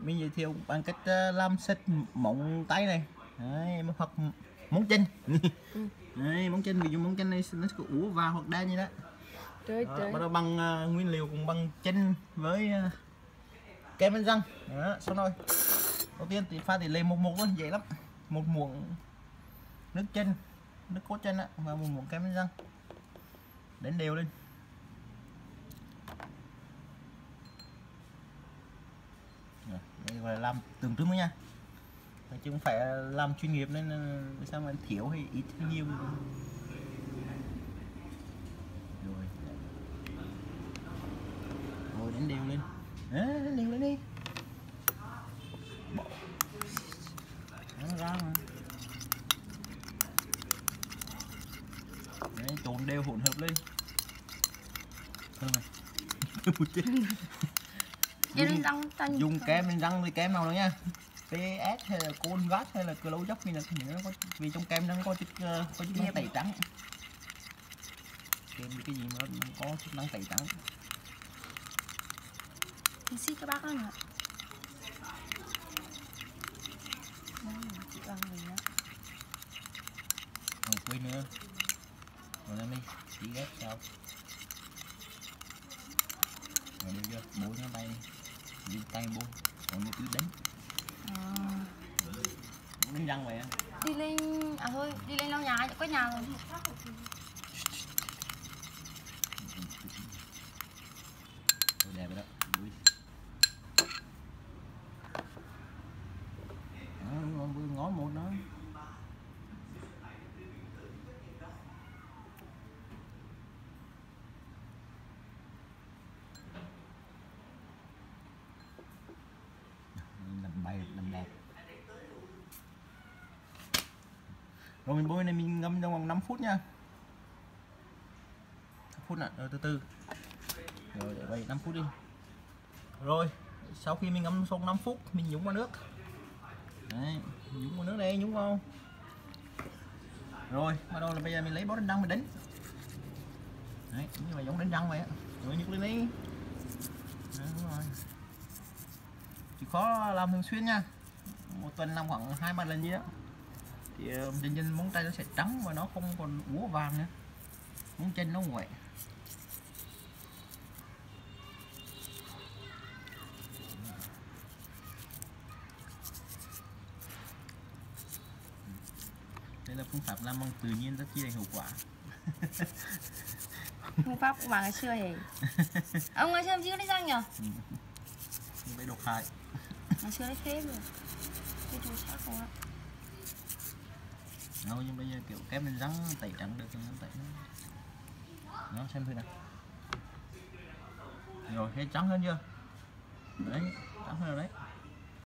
mình giới thiệu bằng cách ờ, làm xích móng tay này. Đấy, hoặc móng chân. Ừ. đấy, móng chân ví dụ móng chân này nó có ủ vào hoặc đa như đó. Trời đó, trời. bắt đầu bằng ờ, nguyên liệu cũng bằng chân với ờ, kem đánh răng. Đó, xong rồi. Đầu tiên thì pha tỷ lệ một một thôi dễ lắm. Một muỗng nước chân nước cốt chân á và một muỗng kem đánh răng. Đánh đều lên Rồi, làm tưởng trưng thôi nha. Chứ không phải làm chuyên nghiệp nên ờ, sao mà thiếu hay ít hay nhiều? Rồi. Rồi đánh đều lên. À, đánh đều lên đi. Bỏ. Nó ra mà. Đấy, trộn đều hỗn hợp lên. Thôi mày. Một chút răng tan dùng kem lên răng với kem nào nữa nha. PS hay là Colgate hay là Glow Dốc như là cái nó có vì trong kem nó có chức ờ, có chức năng tẩy trắng. Kem cái gì mà nó có chức năng tẩy trắng. Thì xin các bác nữa mình đó Ồ, quên nữa. Rồi lên đi chỉ ghép sao rồi đi chưa bố nó tay đi dùng tay bố. Còn như tí đánh. À. đánh răng vậy đi lên à thôi đi lên lau nhà quét nhà rồi. Rồi đẹp rồi đó. Ui. Đó, đúng rồi, vừa ngó một nó này làm đẹp. Rồi mình bôi này mình ngâm trong vòng 5 phút nha. 5 phút nè từ từ. Rồi, để vậy 5 phút đi. Rồi, sau khi mình ngâm xong 5 phút, mình nhúng vào nước. Đấy nhúng vào nước đây, nhúng vào. Rồi, bắt đầu là bây giờ mình lấy bó đánh răng mình đánh. Đấy, như vậy giống đánh răng vậy á. Rồi nhúc lên đi đấy, đúng rồi chỉ khó làm thường xuyên nha. Một tuần làm khoảng hai ba lần gì đó. Thì ờ, dần dần móng tay nó sẽ trắng và nó không còn úa vàng nữa. Móng chân nó nguội. Đây là phương pháp làm bằng tự nhiên rất chi là hiệu quả. Phương pháp của bà ngày xưa thì ông ngày xưa em chưa đi răng nhở bị độc hại. Ngày xưa đấy phê rồi. Cái chú chắc không ạ? Đâu nhưng bây giờ kiểu kém lên răng tẩy trắng được thì nó tẩy nó. Nó xem thử nào. Rồi thấy trắng hơn chưa? Đấy trắng hơn rồi đấy